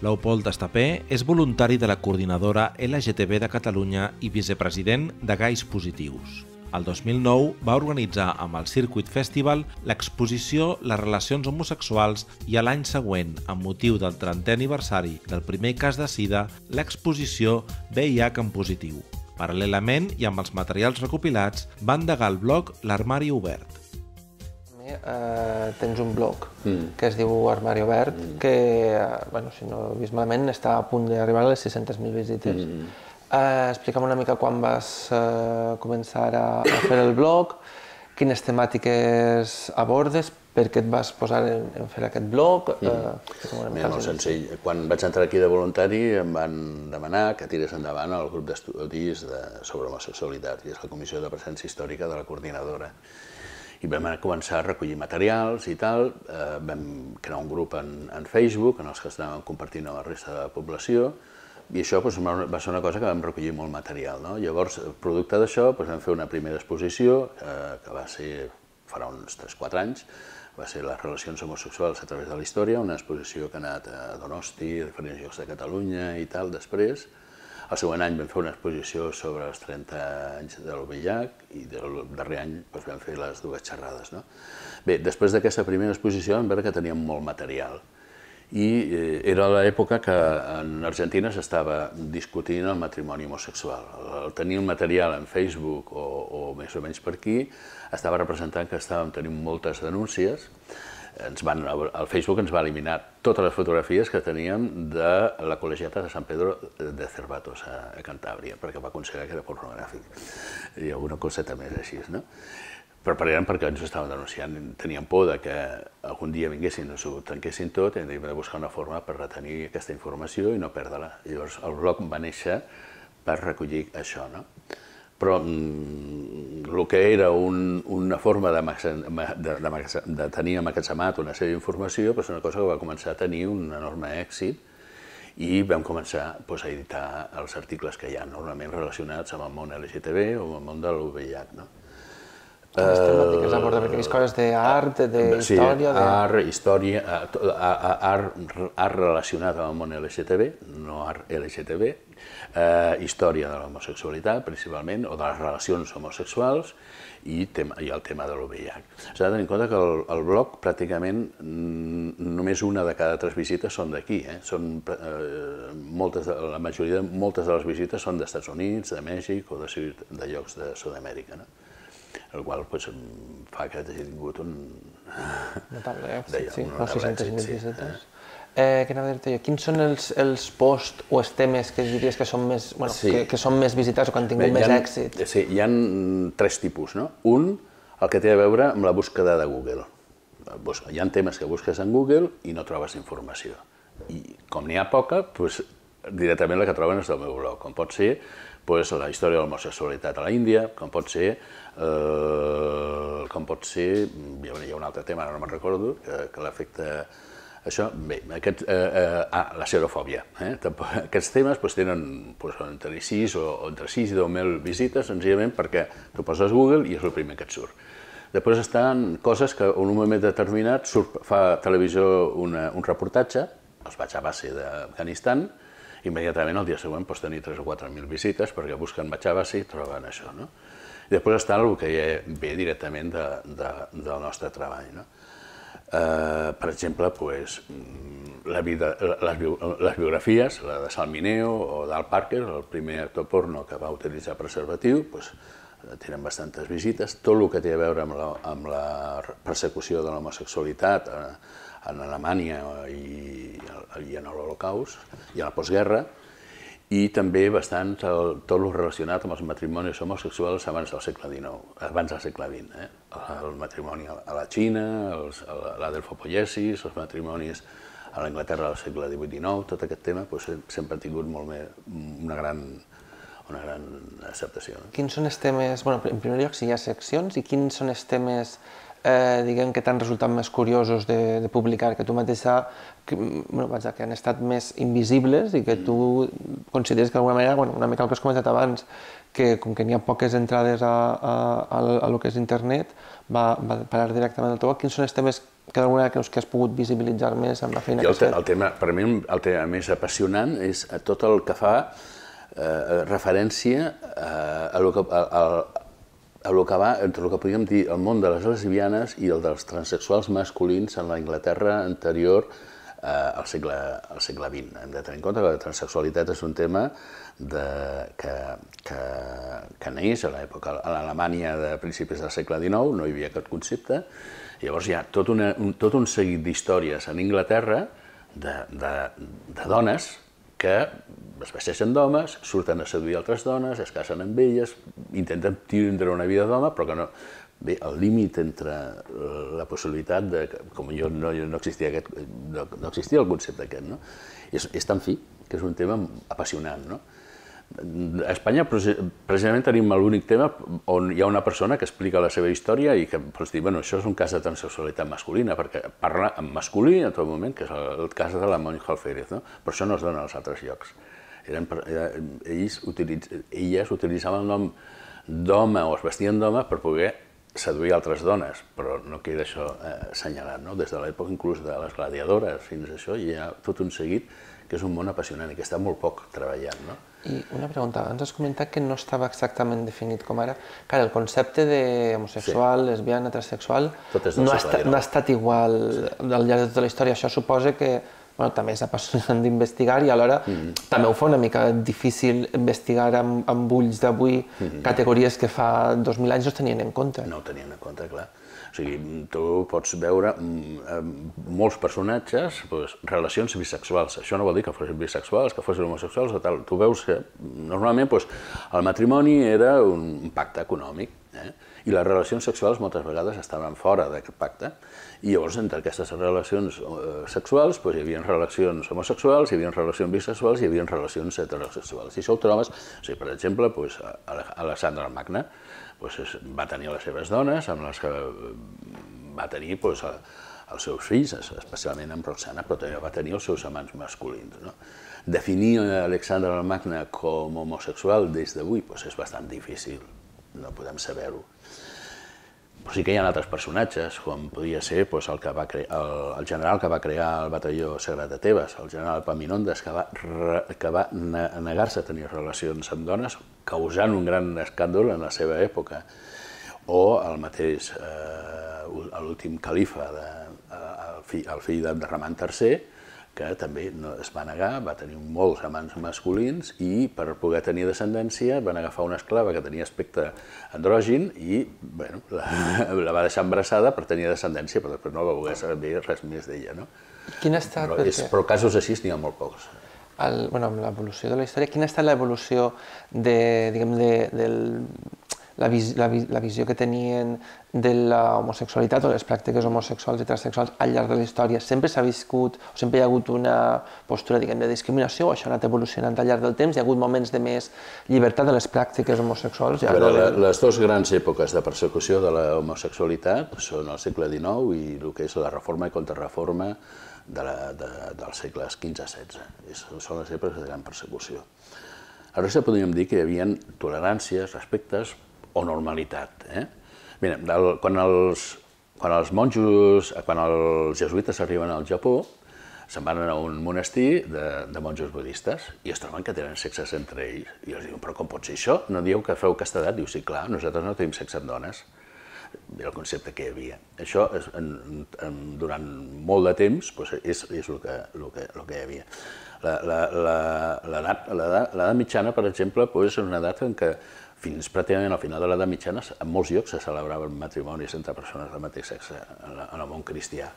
Leopold Estapé és voluntari de la coordinadora LGTB de Catalunya i vicepresident de Gais Positius. El 2009 va organitzar amb el Circuit Festival l'exposició Les relacions homosexuals i a l'any següent, amb motiu del 30è aniversari del primer cas de sida, l'exposició VIH en positiu. Paral·lelament i amb els materials recopilats, va endegar el blog L'Armari Obert. Eh, tens un blog mm. que es diu Armari Obert, mm. que, eh, bueno, si no he vist malament, està a punt d'arribar a les 600.000 visites. Mm. Eh, explica'm una mica quan vas eh, començar a, a fer el blog, quines temàtiques abordes, per què et vas posar en, en fer aquest blog? Mm. Eh, Mira, molt senzill. Quan vaig entrar aquí de voluntari em van demanar que tirés endavant el grup d'estudis de, sobre homosexualitat, i és la Comissió de Presència Històrica de la Coordinadora. I vam començar a recollir materials i tal, eh, vam crear un grup en, en Facebook en els que estàvem compartint amb la resta de la població, i això doncs, va ser una cosa que vam recollir molt material. No? Llavors, producte d'això, doncs, vam fer una primera exposició, eh, que va ser farà uns 3-4 anys, va ser les relacions homosexuals a través de la història, una exposició que ha anat a Donosti, a diferents llocs de Catalunya i tal, després. El següent any vam fer una exposició sobre els 30 anys de l'OVIH i el darrer any doncs, vam fer les dues xerrades. No? Bé, després d'aquesta primera exposició vam veure que teníem molt material i eh, era l'època que en Argentina s'estava discutint el matrimoni homosexual. El tenir un material en Facebook o, o més o menys per aquí estava representant que estàvem tenint moltes denúncies. Ens van, el Facebook ens va eliminar totes les fotografies que teníem de la col·legiata de Sant Pedro de Cervatos a, a Cantàbria, perquè va considerar que era pornogràfic. I alguna coseta més així, no? però eren perquè ens ho estaven denunciant. Teníem por de que algun dia vinguessin, ens ho tanquessin tot i hem de buscar una forma per retenir aquesta informació i no perdre-la. Llavors el blog va néixer per recollir això. No? Però mm, el que era un, una forma de, de, de, de tenir amagatzemat una sèrie d'informació és una cosa que va començar a tenir un enorme èxit i vam començar doncs, a editar els articles que hi ha normalment relacionats amb el món LGTB o amb el món de l'UVIH. No? Les temàtiques aborda perquè coses d'art, d'història... Sí, de... art, història, art, art relacionat amb el món LGTB, no art LGTB, eh, història de l'homosexualitat, principalment, o de les relacions homosexuals, i, tema, i el tema de l'OVH. S'ha de tenir en compte que el, el blog pràcticament només una de cada tres visites són d'aquí. Eh? Són, eh, moltes, la majoria, moltes de les visites són d'Estats Units, de Mèxic o de, de llocs de Sud-amèrica. No? El qual pues, fa que hagi tingut un... Notable èxit, Deia, sí, no, 600.000 sí, visites. Eh? Eh, què anava a dir-te jo? Quins són els, els posts o els temes que diries que són més, bueno, sí. que, que són més visitats o que han tingut Bé, més ha, èxit? Sí, hi ha tres tipus, no? Un, el que té a veure amb la búsqueda de Google. Hi ha temes que busques en Google i no trobes informació. I com n'hi ha poca, doncs, directament la que troben és del meu blog, com pot ser pues, la història de l'homosexualitat a la Índia, com pot ser, eh, com pot ser, hi ha un altre tema, no me'n recordo, que, que l'afecta això, bé, aquest, eh, eh, ah, la xerofòbia. Eh? Aquests temes pues, tenen pues, entre 6 o, o entre 6 i 10.000 visites, senzillament perquè tu poses Google i és el primer que et surt. Després estan coses que en un moment determinat surt, fa televisió una, un reportatge, els vaig a base d'Afganistan, immediatament el dia següent pots tenir 3 o 4.000 visites perquè busquen Bachabasi i troben això. No? I després està el que ja ve directament de, de, del nostre treball. No? Eh, per exemple, pues, la vida, les, les biografies, la de Salmineo o d'Al Parker, el primer actor porno que va utilitzar preservatiu, pues, tenen bastantes visites. Tot el que té a veure amb la, amb la persecució de l'homosexualitat, eh, en Alemanya i, i en l'Holocaust i en la postguerra, i també bastant el, tot el relacionat amb els matrimonis homosexuals abans del segle XIX, abans del segle XX. Eh? El matrimoni a la Xina, els, la delfopoiesis, els matrimonis a l'Anglaterra del segle XVIII-XIX, tot aquest tema doncs, sempre ha tingut molt més, una gran una gran acceptació. Quins són els temes, bueno, en primer lloc, si hi ha seccions, i quins són els temes eh, diguem que t'han resultat més curiosos de, de publicar, que tu mateixa, que, bueno, vaja, que han estat més invisibles i que tu consideres que d'alguna manera, bueno, una mica el que has comentat abans, que com que n'hi ha poques entrades a, a, a, a, lo que és internet, va, va parar directament al teu Quins són els temes que alguna que, que has pogut visibilitzar més amb la feina jo que has fet? El tema, per mi el tema més apassionant és tot el que fa eh, referència eh, a, lo que, a, a, a lo que va entre el que podríem dir el món de les lesbianes i el dels transexuals masculins en la Inglaterra anterior eh, al, segle, al segle XX. Hem de tenir en compte que la transexualitat és un tema de, que, que, que neix a l'època, a l'Alemanya de principis del segle XIX, no hi havia aquest concepte, llavors hi ha tot, una, un, tot un seguit d'històries en Anglaterra de, de, de dones que es vesteixen d'homes, surten a seduir altres dones, es casen amb elles, intenten tindre una vida d'home, però que no... Bé, el límit entre la possibilitat de... Com jo no, no, existia, aquest, no, no existia el concepte aquest, no? És, és tan fi, que és un tema apassionant, no? A Espanya precisament tenim l'únic tema on hi ha una persona que explica la seva història i que pots dir, bueno, això és un cas de transsexualitat masculina, perquè parla en masculí en tot moment, que és el, el cas de la Mònica Alférez, no? però això no es dona als altres llocs. Eren, ells utilitz, elles utilitzaven el nom d'home o es vestien d'home per poder seduir altres dones, però no queda això eh, assenyalat. No? Des de l'època inclús de les gladiadores fins a això hi ha tot un seguit que és un món apassionant i que està molt poc treballant. No? I una pregunta, abans has comentat que no estava exactament definit com ara. Clar, el concepte d'homosexual, sí. lesbiana, transexual no ha, estat, no ha estat igual sí. al llarg de tota la història. Això suposa que bueno, també és apassionant d'investigar i alhora mm -hmm. també ho fa una mica difícil investigar amb, amb ulls d'avui mm -hmm. categories que fa 2.000 anys no es tenien en compte. No ho tenien en compte, clar. O sigui, tu pots veure mm, molts personatges, doncs, relacions bisexuals. Això no vol dir que fossin bisexuals, que fossin homosexuals o tal. Tu veus que normalment doncs, el matrimoni era un pacte econòmic, eh? i les relacions sexuals moltes vegades estaven fora d'aquest pacte. I llavors, entre aquestes relacions eh, sexuals, doncs, hi havia relacions homosexuals, hi havia relacions bisexuals, hi havia relacions heterosexuals. I això ho trobes, o sigui, per exemple, doncs, Alexandre el Magne doncs, va tenir les seves dones, amb les que va tenir doncs, els seus fills, especialment amb Roxana, però també va tenir els seus amants masculins. No? Definir Alexandre el Magne com homosexual des d'avui doncs, és bastant difícil, no podem saber-ho. Però sí que hi ha altres personatges, com podria ser doncs, el, que va el, el general que va crear el batalló Sagrat de Tebes, el general Paminondes, que va, que va negar-se a tenir relacions amb dones, causant un gran escàndol en la seva època. O el mateix, eh, l'últim califa, de, el, fill, el fill de Ramon III, que també no, es va negar, va tenir molts amants masculins i per poder tenir descendència van agafar una esclava que tenia aspecte andrògin i bueno, la, la va deixar embarassada per tenir descendència, però després no va voler saber res més d'ella. No? Quin ha estat? Però, és, però casos així n'hi ha molt pocs. El, bueno, amb l'evolució de la història, quina ha estat l'evolució de, diguem, de, del, la, vis, la, la visió que tenien de l'homosexualitat o les pràctiques homosexuals i transsexuals al llarg de la història. Sempre s'ha viscut, o sempre hi ha hagut una postura diguem, de discriminació o això ha anat evolucionant al llarg del temps? Hi ha hagut moments de més llibertat de les pràctiques homosexuals? Ja a veure, de... les dues grans èpoques de persecució de la homosexualitat són el segle XIX i el que és la reforma i contrarreforma de la, de, dels segles XV-XVI. Són les èpoques de gran persecució. A resta podríem dir que hi havia toleràncies, respectes, o normalitat. Eh? Mira, del, quan, els, quan els monjos, quan els jesuïtes arriben al Japó, se'n van a un monestir de, de monjos budistes i es troben que tenen sexes entre ells. I els diuen, però com pot ser això? No dieu que feu castedat? Diu, sí, clar, nosaltres no tenim sexe amb dones. Era el concepte que hi havia. Això, és, en, en, durant molt de temps, doncs és, és el, que, el, que, el que hi havia. L'edat mitjana, per exemple, doncs és una edat en què fins pràcticament al final de l'edat mitjana, en molts llocs se celebraven matrimonis entre persones del mateix sexe en, en el món cristià.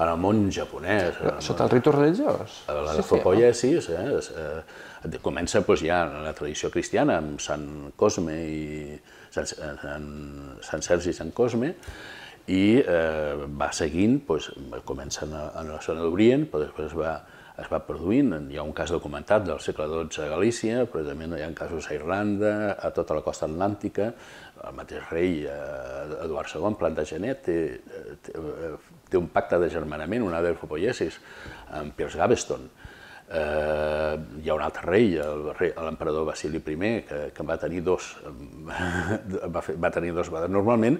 En el món japonès... Sota el ritu religiós? La sí, fopoiesis eh, eh, comença doncs, ja en la tradició cristiana, amb Sant Cosme i Sant, Sant, Sant Sergi i Sant Cosme, i eh, va seguint, doncs, comença en, en la zona d'Orient, però després va, es va produint. Hi ha un cas documentat del segle XII a Galícia, però també hi ha casos a Irlanda, a tota la costa atlàntica. El mateix rei eh, Eduard II, Plantagenet, té, té, té un pacte de germanament, una delfopoiesis, amb Piers Gaveston. Eh, hi ha un altre rei, l'emperador Basili I, que, que va tenir dos, va, fer, va tenir dos. Normalment,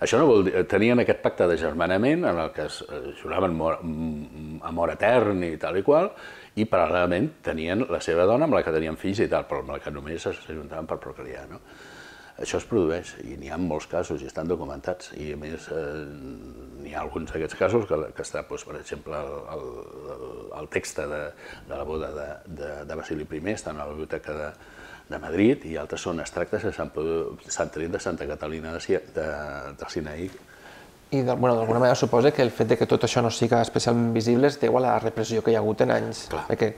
Això no vol dir... Tenien aquest pacte de germanament en el que es juraven amor etern i tal i qual, i paral·lelament tenien la seva dona amb la que tenien fills i tal, però amb la que només s'ajuntaven per procrear. No? Això es produeix i n'hi ha molts casos i estan documentats i a més eh, n'hi ha alguns d'aquests casos que, que està, doncs, per exemple, el, el, el text de, de la boda de, de, de Basili I està a la biblioteca de, de Madrid i altres són extractes de Sant, Sant Tret de Santa Catalina de, de, de Sinaí i d'alguna bueno, manera suposa que el fet de que tot això no siga especialment visible es deu a la repressió que hi ha hagut en anys. Clar. Perquè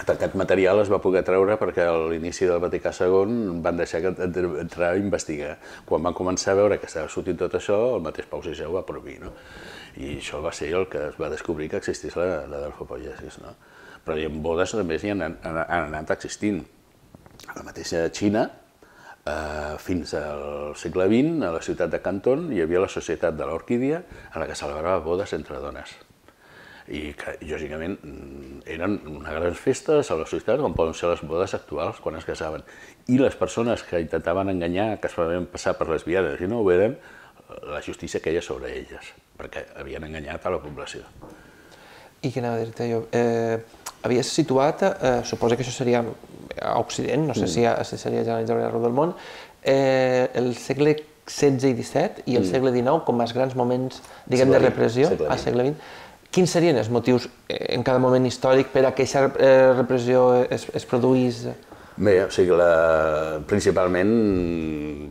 aquest material es va poder treure perquè a l'inici del Vaticà II van deixar que entrar a investigar. Quan van començar a veure que estava sortint tot això, el mateix Pau VI ho va prohibir, no? I això va ser el que es va descobrir que existís la, la delfopoiesis, no? Però en bodes també hi han, han, han anat existint. A la mateixa Xina, eh, fins al segle XX, a la ciutat de Canton, hi havia la Societat de l'Orquídia, en la que celebrava bodes entre dones i que, lògicament, eren unes grans festes a la societat, com poden ser les bodes actuals, quan es casaven. I les persones que intentaven enganyar, que es van passar per lesbianes i no ho eren, la justícia queia sobre elles, perquè havien enganyat a la població. I què anava a dir-te jo? Eh, havies situat, eh, suposo que això seria a Occident, no sé mm. si, a, si seria generalitzat arreu del món, eh, el segle XVI i XVII i el mm. segle XIX com els grans moments, diguem, de repressió, al segle XX Quins serien els motius eh, en cada moment històric per a que aquesta eh, repressió es, es produís? Bé, o sigui, la, principalment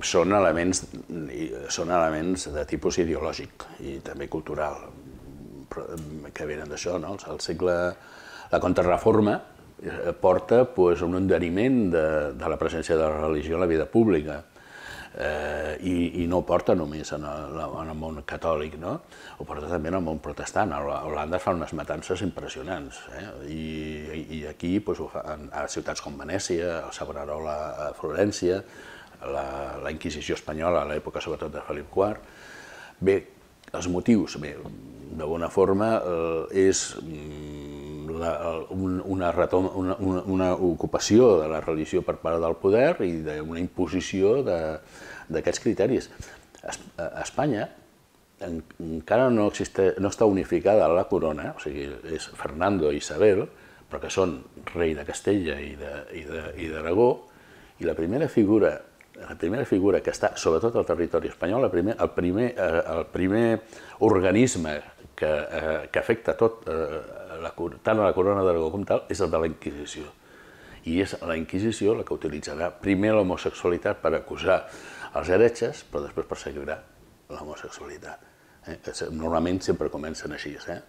són elements, són elements de tipus ideològic i també cultural, que venen d'això, no? El segle, la contrarreforma eh, porta pues, un endariment de, de la presència de la religió en la vida pública eh, i, i no porta només en el, en el món catòlic, no? ho porta també en el món protestant. A Holanda fan unes matances impressionants eh? I, i aquí doncs, ho fan a ciutats com Venècia, el Savonarola a Florència, la, la Inquisició espanyola a l'època sobretot de Felip IV. Bé, els motius, bé, de bona forma, eh, és la, una, retom, una, una, una ocupació de la religió per part del poder i d'una imposició d'aquests criteris. A Espanya encara no, existe, no està unificada la corona, o sigui, és Fernando i Isabel, però que són rei de Castella i d'Aragó, i, i la primera figura la primera figura que està, sobretot al territori espanyol, el primer, el primer, eh, el primer organisme que, eh, que afecta tot, eh, la, tant a la corona d'Aragó com tal, és el de la Inquisició. I és la Inquisició la que utilitzarà primer l'homosexualitat per acusar els heretges, però després perseguirà l'homosexualitat. Eh? Normalment sempre comencen així. Eh?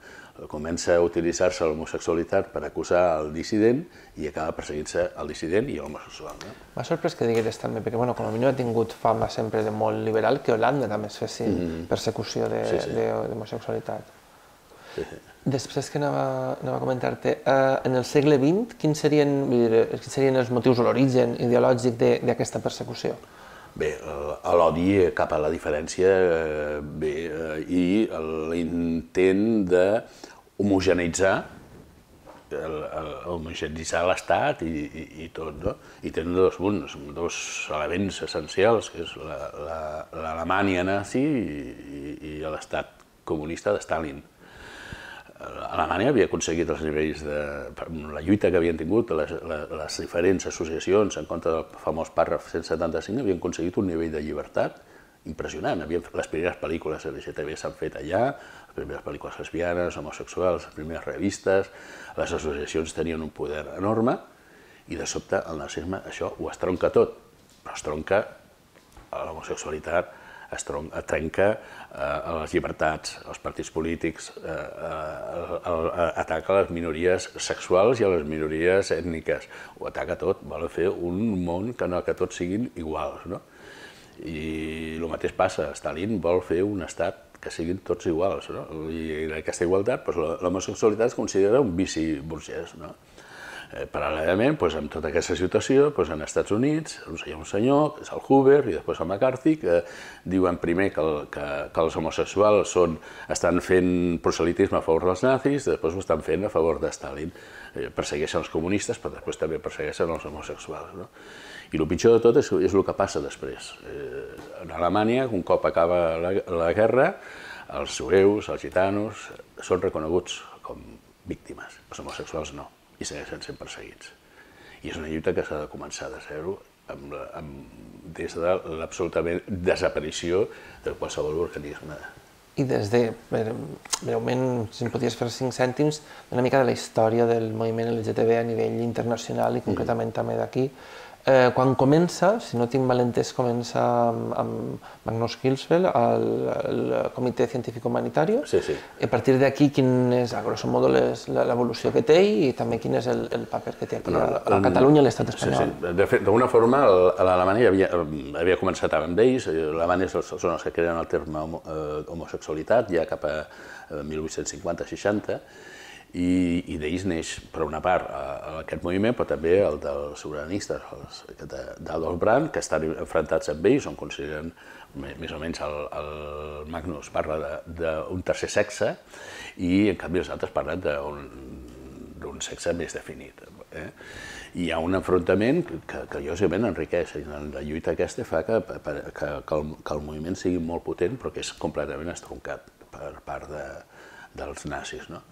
Comença a utilitzar-se l'homosexualitat per acusar el dissident i acaba perseguint-se el dissident i l'homosexual. No? M'ha sorprès que digueres també, perquè bueno, com a mínim ha tingut fama sempre de molt liberal, que Holanda també es fessi mm -hmm. persecució d'homosexualitat. Sí, sí. Després que anava, anava a comentar-te, eh, en el segle XX, quins serien, dir, quins serien els motius o l'origen ideològic d'aquesta persecució? Bé, l'odi cap a la diferència eh, bé, eh, i l'intent de homogeneitzar homogeneitzar l'Estat i, i, i tot, no? I tenen dos punts, dos elements essencials, que és l'Alemanya la, nazi i, i, i l'Estat comunista de Stalin. Alemanya havia aconseguit els nivells de... La lluita que havien tingut, les, les diferents associacions en contra del famós pàrraf 175 havien aconseguit un nivell de llibertat impressionant. Havien, les primeres pel·lícules LGTB s'han fet allà, les primeres pel·lícules lesbianes, homosexuals, les primeres revistes, les associacions tenien un poder enorme i de sobte el nazisme això ho estronca tot, però estronca l'homosexualitat, es trenca eh, les llibertats, els partits polítics, eh, eh, ataca les minories sexuals i a les minories ètniques, ho ataca tot, vol fer un món que, no, que tots siguin iguals. No? I el mateix passa, Stalin vol fer un estat que siguin tots iguals, no? I en aquesta igualtat, doncs, l'homosexualitat es considera un vici burgès, no? Eh, paral·lelament, doncs, amb tota aquesta situació, doncs, en Estats Units hi ha un senyor, que és el Hoover, i després el McCarthy, que diuen primer que, el, que, que els homosexuals són, estan fent proselitisme a favor dels nazis, després ho estan fent a favor de Stalin. Eh, persegueixen els comunistes, però després també persegueixen els homosexuals. No? I el pitjor de tot és, és el que passa després. Eh, en Alemanya, un cop acaba la, la guerra, els jueus, els gitanos, són reconeguts com víctimes, els homosexuals no i segueixen sent perseguits. I és una lluita que s'ha de començar de zero amb, amb, des de l'absolutament desaparició de qualsevol organisme. I des de, breument, si em podies fer cinc cèntims, una mica de la història del moviment LGTB a nivell internacional i concretament mm. també d'aquí, Eh, quan comença, si no tinc mal entès, comença amb, amb Magnus Hilsfeld, el, el Comitè Científic Humanitari. Sí, sí. I a partir d'aquí, quin és, a grosso modo, l'evolució que té i també quin és el, el paper que té aquí no, a, a Catalunya i l'estat espanyol. Sí, sí. De fet, d'alguna forma, l'Alemanya havia, havia començat amb ells, l'Alemanya són els que creen el terme eh, homosexualitat ja cap a 1850-60, i, i d'ells neix, per una part, aquest moviment, però també el dels sobiranistes, els, d'Adolf Brandt, que estan enfrontats amb ells, on consideren, més o menys el, el Magnus parla d'un tercer sexe, i en canvi els altres parlen d'un sexe més definit. Eh? I hi ha un enfrontament que, que lògicament enriqueix, la lluita aquesta fa que, que, que, el, que el moviment sigui molt potent, però que és completament estroncat per part de, dels nazis. No?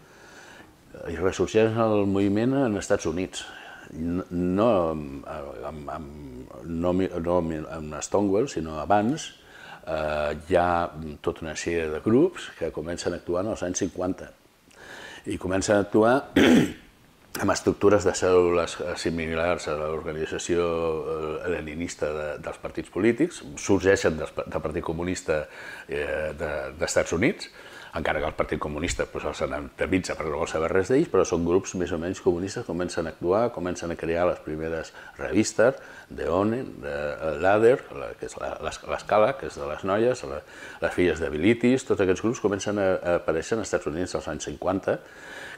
I ressorgeix el moviment en Estats Units, no amb, amb, no, no amb Stonewall, sinó abans, eh, hi ha tota una sèrie de grups que comencen a actuar en els anys 50 i comencen a actuar amb estructures de cèl·lules similars a l'organització eh, leninista de, dels partits polítics, sorgeixen del, del Partit Comunista eh, d'Estats de, Units, encara que el Partit Comunista pues, els analitza perquè no vol saber res d'ells, però són grups més o menys comunistes, comencen a actuar, comencen a crear les primeres revistes, de Onen, de l'Ader, que és l'Escala, que és de les noies, la, les filles de Bilitis, tots aquests grups comencen a, a aparèixer als Estats Units als anys 50,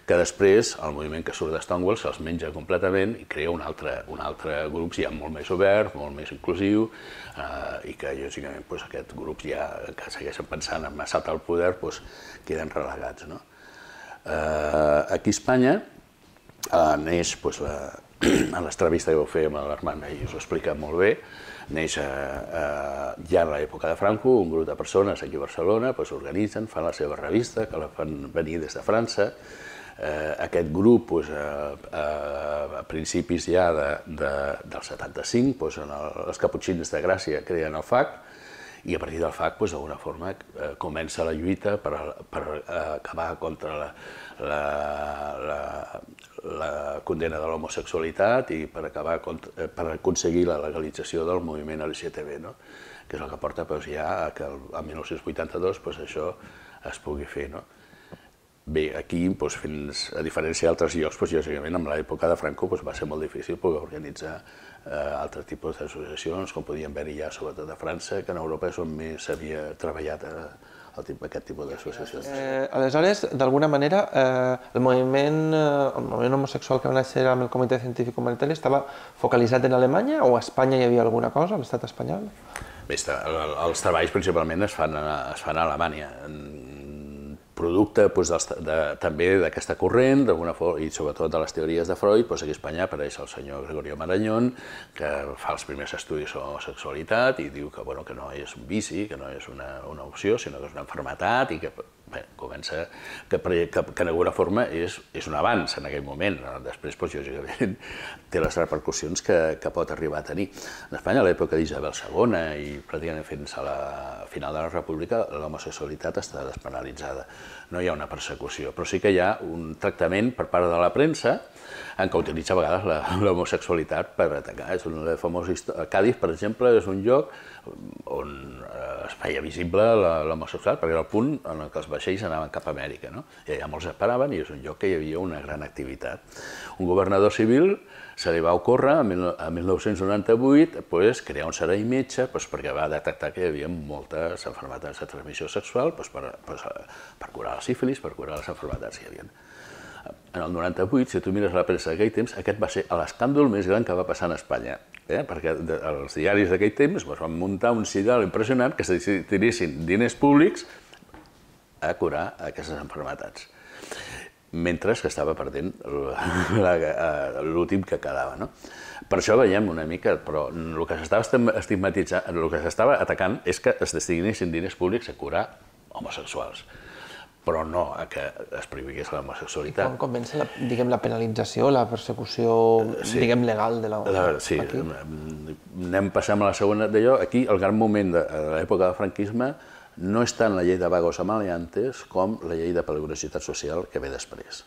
que després el moviment que surt de Stonewall se'ls menja completament i crea un altre, un altre grup ja molt més obert, molt més inclusiu, eh, i que lògicament doncs, aquests grups ja que segueixen pensant en assalt al poder doncs, queden relegats. No? Eh, aquí a Espanya eh, neix doncs, la, en l'entrevista que vau fer amb l'Armand i us ho explica molt bé, neix eh, eh, ja en l'època de Franco, un grup de persones aquí a Barcelona s'organitzen, doncs, fan la seva revista, que la fan venir des de França, eh, aquest grup doncs, a, a, a principis ja de, de, del 75, doncs, en el, els Caputxins de Gràcia creen el FAC, i a partir del FAC, doncs, d'alguna forma, eh, comença la lluita per, per eh, acabar contra la, la, la, la condena de l'homosexualitat i per, acabar contra, eh, per aconseguir la legalització del moviment LGTB, no? que és el que porta doncs, ja a que el, el 1982 doncs, això es pugui fer. No? Bé, aquí, doncs, fins, a diferència d'altres llocs, doncs, lògicament, amb l'època de Franco doncs, va ser molt difícil poder organitzar eh, altres tipus d'associacions, com podien haver-hi ja, sobretot a França, que en Europa és on més s'havia treballat eh, el tipus, aquest tipus d'associacions. Eh, aleshores, d'alguna manera, eh, el, moviment, eh, el moviment homosexual que va néixer amb el Comitè Científic Humanitari estava focalitzat en Alemanya o a Espanya hi havia alguna cosa, a l'estat espanyol? Bé, està, els treballs principalment es fan a, es fan a Alemanya. En, producte doncs, dels, de, també d'aquesta corrent, d'alguna forma, i sobretot de les teories de Freud, doncs aquí a Espanya apareix el senyor Gregorio Marañón, que fa els primers estudis sobre sexualitat i diu que, bueno, que no és un vici, que no és una, una opció, sinó que és una enfermetat i que bé, comença, que, que, que alguna forma és, és un avanç en aquell moment. Després, doncs, lògicament, té les repercussions que, que pot arribar a tenir. En Espanya, a l'època d'Isabel II i pràcticament fins a la final de la República, l'homosexualitat està despenalitzada. No hi ha una persecució, però sí que hi ha un tractament per part de la premsa en què utilitza a vegades l'homosexualitat per atacar. És un famós Cádiz, per exemple, és un lloc on eh, es feia visible l'homosexualitat, perquè era el punt en què els vaixells anaven cap a Amèrica. No? I allà molts esperaven i és un lloc que hi havia una gran activitat. Un governador civil se li va ocórrer, a 1998, pues, crear un servei metge pues, perquè va detectar que hi havia moltes malalties de transmissió sexual pues, per, pues, per curar la sífilis, per curar les malalties que hi havia. En el 98, si tu mires la premsa d'aquell temps, aquest va ser l'escàndol més gran que va passar en Espanya. Eh? Perquè els diaris d'aquell temps doncs, van muntar un signal impressionant que se tiressin diners públics a curar aquestes enfermetats mentre que estava perdent l'últim que quedava. No? Per això veiem una mica, però el que s'estava estigmatitzant, el que s'estava atacant és que es destinessin diners públics a curar homosexuals però no a que es prohibís l'homosexualitat. Com comença la, diguem, la penalització, la persecució sí. diguem, legal de la... la sí, aquí? anem passant a la segona d'allò. Aquí el gran moment de, de l'època del franquisme no és tant la llei de vagos amaliantes com la llei de peligrositat social que ve després.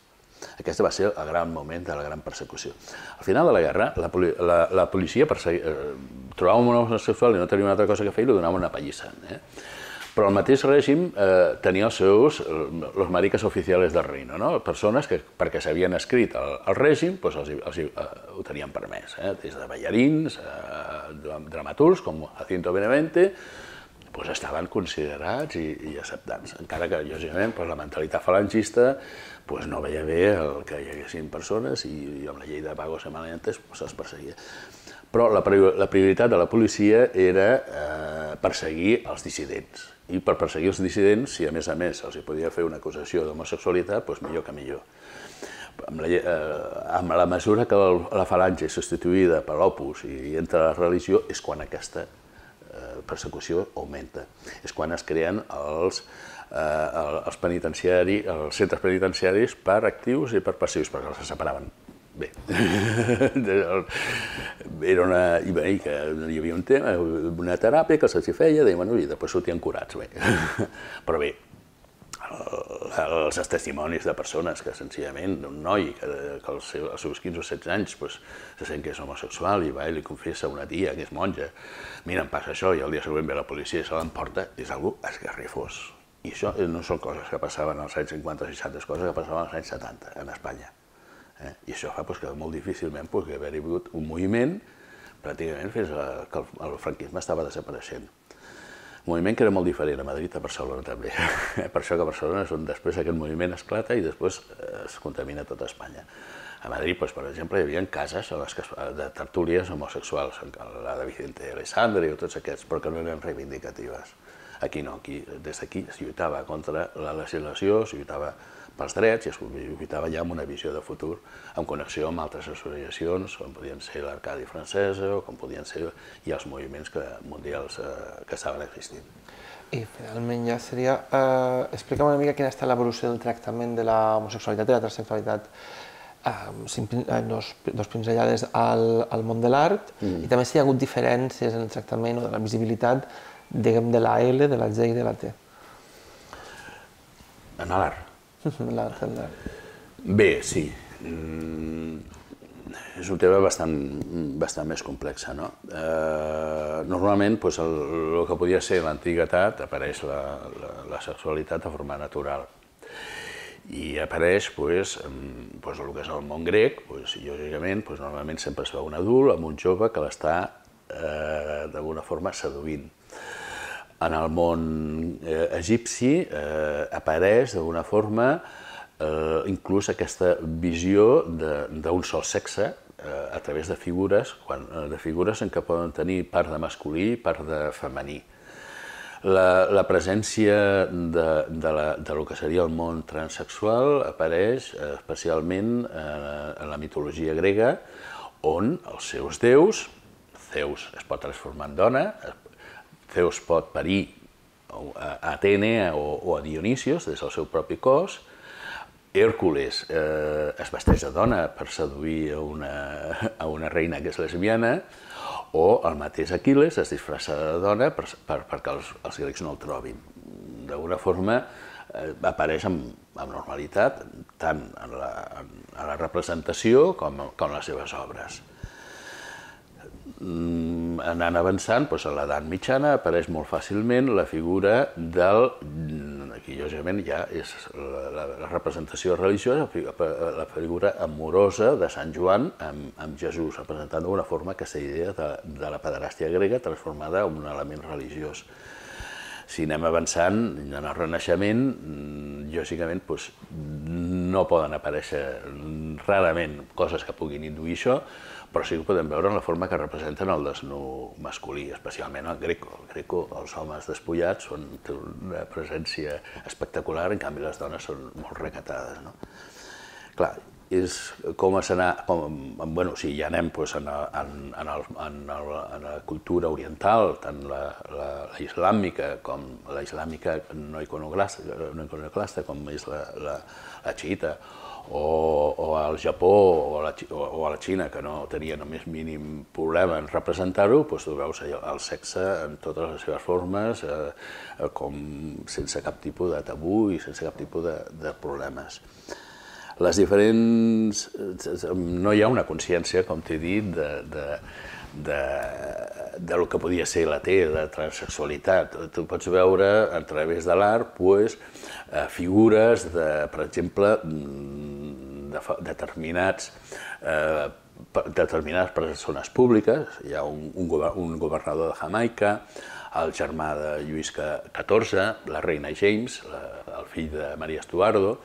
Aquest va ser el gran moment de la gran persecució. Al final de la guerra, la, la, la policia persegui, eh, trobava un homosexual i no tenia una altra cosa que fer i li donava una pallissa. Eh? Però el mateix règim eh, tenia els seus, els eh, mariques oficials del reino, no? persones que, perquè s'havien escrit al, al règim, doncs els, els, eh, ho tenien permès, eh? des de ballarins, eh, dramaturgs com Jacinto Benavente, doncs estaven considerats i, i acceptats, encara que, lògicament, doncs, la mentalitat falangista doncs, no veia bé el que hi haguessin persones i, i amb la llei de pagos emanentes doncs, se'ls perseguia. Però la, la prioritat de la policia era eh, perseguir els dissidents. I per perseguir els dissidents, si a més a més els podia fer una acusació d'homosexualitat, doncs millor que millor. Amb la, eh, amb la mesura que la falange és substituïda per l'opus i entra la religió, és quan aquesta persecució augmenta. És quan es creen els, eh, els, penitenciaris, els centres penitenciaris per actius i per passius, perquè els separaven. Bé, era una, i, bé, que hi havia un tema, una teràpia que se'ls feia, deien, bueno, i després sortien curats, bé. Però bé, els testimonis de persones que senzillament un noi que, que als, seus, als seus 15 o 16 anys pues, se sent que és homosexual i va i li confessa a una tia que és monja mira, em passa això i el dia següent ve la policia i se l'emporta, és algú esgarrifós. I això no són coses que passaven als anys 50 o 60, és coses que passaven als anys 70 en Espanya. Eh? I això fa pues, que molt difícilment pues, que haver-hi hagut un moviment pràcticament fins a, que el, el franquisme estava desapareixent. Un moviment que era molt diferent a Madrid, a Barcelona també. per això que Barcelona és on després aquest moviment esclata i després eh, es contamina tota Espanya. A Madrid, doncs, per exemple, hi havia cases a les que, de tertúlies homosexuals, la de Vicente Alessandri o tots aquests, però que no eren reivindicatives. Aquí no, aquí, des d'aquí es lluitava contra la legislació, es lluitava pels drets i es lluitava ja amb una visió de futur en connexió amb altres associacions, com podien ser l'Arcadi francesa o com podien ser ja els moviments que, mundials eh, que estaven existint. I finalment ja seria, eh, explica'm una mica quina ha estat l'evolució del tractament de la homosexualitat i la transsexualitat eh, dos, dos pinzellades al, al món de l'art mm. i també si hi ha hagut diferències en el tractament o de la visibilitat diguem, de la L, de la G i de la T. En l'art? Bé, sí. Mm, és un tema bastant, bastant més complex. No? Eh, normalment, doncs, el, el que podia ser l'antiguitat apareix la, la, la sexualitat de forma natural. I apareix doncs, doncs, el que és el món grec, doncs, lògicament, doncs, normalment sempre es veu un adult amb un jove que l'està eh, d'alguna forma seduint en el món eh, egipci eh, apareix d'alguna forma eh, inclús aquesta visió d'un sol sexe eh, a través de figures, quan, eh, de figures en què poden tenir part de masculí i part de femení. La, la presència de, de, la, de lo que seria el món transsexual apareix eh, especialment eh, en la mitologia grega, on els seus déus, Zeus es pot transformar en dona, Zeus pot parir a Atene o, o a Dionisios des del seu propi cos, Hèrcules eh, es vesteix de dona per seduir a una, a una reina que és lesbiana, o el mateix Aquiles es disfressa de dona per, per, perquè els, els grecs no el trobin. D'alguna forma eh, apareix amb, amb normalitat tant en la, en, en la representació com, com en les seves obres. Mm, anant avançant, doncs a l'edat mitjana apareix molt fàcilment la figura del, aquí lògicament ja és la, la, la representació religiosa, la figura amorosa de Sant Joan amb, amb Jesús, representant d'una forma aquesta idea de, de la pederàstia grega transformada en un element religiós. Si anem avançant, en el Renaixement, lògicament, doncs, no poden aparèixer rarament coses que puguin induir això, però sí que podem veure en la forma que representen el desnu masculí, especialment el greco. El greco, els homes despullats, són, una presència espectacular, en canvi les dones són molt recatades. No? Clar, és com escenar, com, bueno, si ja anem pues, en, en, en, el, en, el, en la cultura oriental, tant la, la, la islàmica com la islàmica no iconoclasta, no iconoclasta com és la, la, la xiita, o, o al Japó o a, la, o a la Xina, que no tenia només mínim problema en representar-ho, doncs tu veus el sexe en totes les seves formes, eh, com sense cap tipus de tabú i sense cap tipus de, de problemes les diferents... No hi ha una consciència, com t'he dit, de, de, de, de lo que podia ser la T, de transsexualitat. Tu pots veure a través de l'art pues, eh, figures, de, per exemple, mm, de, determinats eh, determinades persones públiques, hi ha un, un, un governador de Jamaica, el germà de Lluís XIV, la reina James, la, el fill de Maria Estuardo,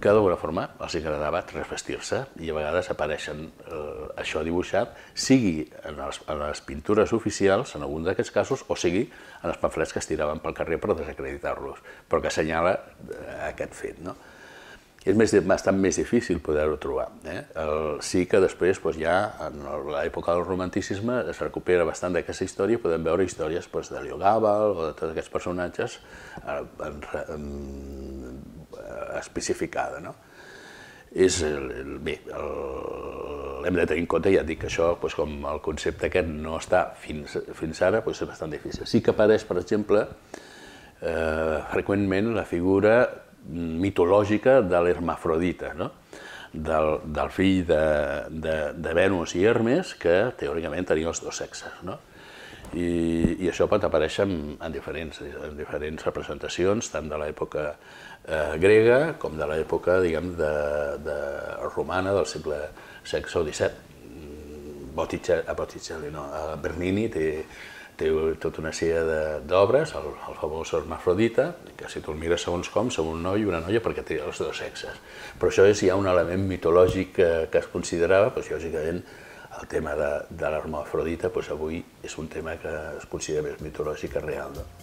que d'alguna forma els agradava transvestir-se i a vegades apareixen eh, això dibuixat, sigui en, els, en les pintures oficials, en algun d'aquests casos, o sigui en els pamflets que es tiraven pel carrer per desacreditar-los, però que assenyala eh, aquest fet. No? és més, bastant més difícil poder-ho trobar. Eh? El, sí que després, doncs, ja en l'època del romanticisme, es recupera bastant d'aquesta història, podem veure històries doncs, de Leo Gàbal o de tots aquests personatges eh, en, en, especificada. No? És el, el, bé, el, hem de tenir en compte, ja dic que això, doncs, com el concepte aquest no està fins, fins ara, doncs és bastant difícil. Sí que apareix, per exemple, eh, freqüentment la figura mitològica de l'hermafrodita, no? del, del fill de, de, de Venus i Hermes, que teòricament tenia els dos sexes. No? I, i això pot aparèixer en, en, diferents, en diferents representacions, tant de l'època eh, grega com de l'època, diguem, de, de romana del segle XVI o XVII. Botticelli, a Botticelli, no, a Bernini té, té tota una sèrie d'obres, el, el famós hermafrodita, que si tu el mires segons com, som un noi i una noia perquè té els dos sexes. Però això és ja un element mitològic que, que es considerava, doncs, lògicament, el tema de, de l'hermafrodita doncs avui és un tema que es considera més mitològic que real. No?